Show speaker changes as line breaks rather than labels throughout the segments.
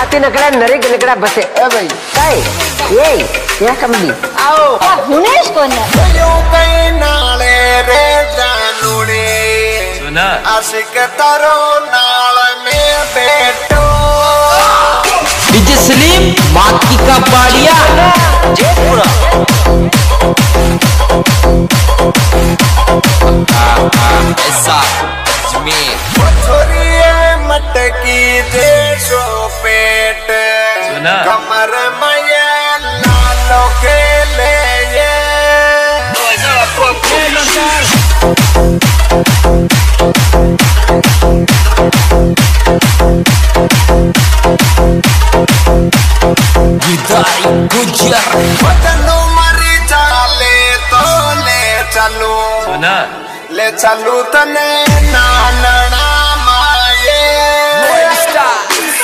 Ati nakara nari nakara bese.
Eh bayi.
Hai. Hey. Ya
kambi.
Aau. Ah,
Hunesh kona. Yo pay naale
re
janule. Suna. Asik taro naale
me beto. DJ Slim, Maki
ka
badiya. Jaipura.
Ah, ah, ah, Esa, Jameer. देशो पेट
सुना।
कमर में लालो के ले ये
गिदाई गुजर।
बदनू मरी चाले तो ले चलू। ले चलू तने नानना। माये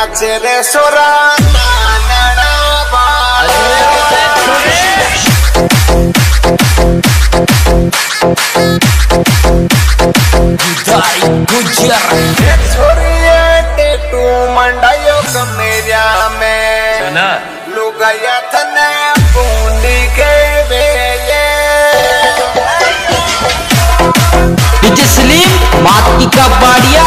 नाचे रे सोरा।
गुजर
छोरिए टेटू मंडायो कमेरिया में। लुगाया थने बूंदी के बेये
डीजे सलीम बाकी का बाड़िया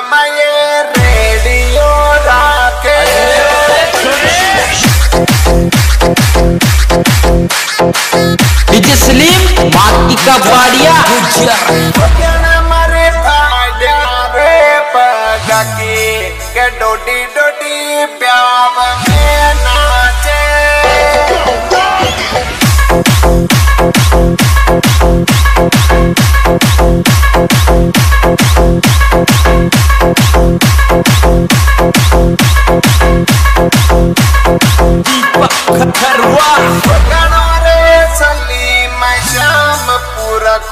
सलीम बाकी का बाड़िया।
के डोडी डोडी प्याव में नाचे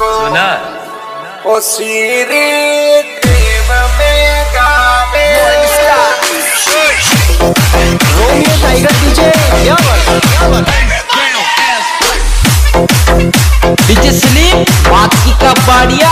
को ओ
देव में गावे टाइगर डीजे बात?
डीजे
बात की कबाड़िया।